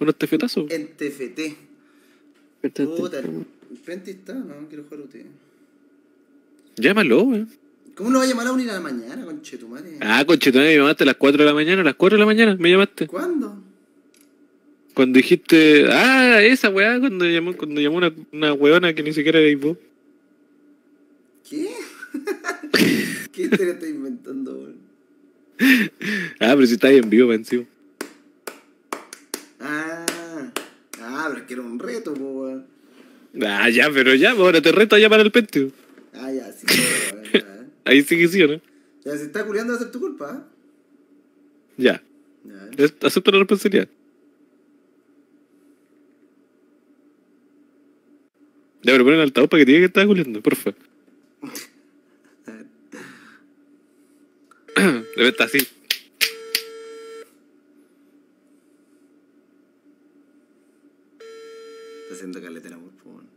Unos tefetazos. En TFT. Este, Puta, el Penti está, no, quiero jugar UT. Llámalo, weón. ¿Cómo no va a llamar a una de la mañana, conchetumare? Ah, conchetumare, me llamaste a las 4 de la mañana, a las 4 de la mañana me llamaste. ¿Cuándo? Cuando dijiste, ah, esa weá, cuando llamó, cuando llamó una, una weona que ni siquiera erais vos. ¿Qué? ¿Qué historia estás inventando, weón? Ah, pero si estáis en vivo, encima. Ah, ah, pero es que era un reto, weón. Ah, ya, pero ya, pues, ahora te reto a llamar al Pentio. Ah, ya, sí, weón, ya. Ahí sí que sí, ¿o no? Ya, se está culiando va a ser tu culpa, ¿ah? Ya, Ya. es- acepto la responsabilidad. Ya, pero pon el altavoz para que te diga que estaba culiando, porfa. Debe estar así. Está haciendo caleta el amor, weón.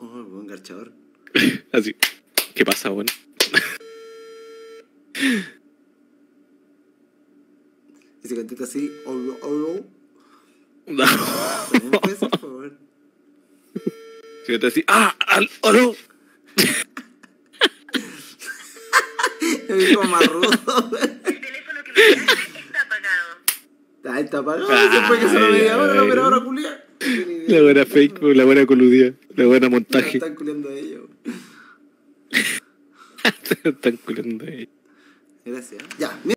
Oh, el buen garchador. Así. ¿Qué pasa, weón? Y se contesta así, olo, olo. No. También puede ser, po, weón. Si te así, ¡ah! ¡Al oro! Es como más rudo. El teléfono que me. Está apagado. Después que se lo media hora, la culia. Buena fake, la buena coludía, la buena montaje. Están culiando a ellos. Están culiando ahí. Gracias. Ya.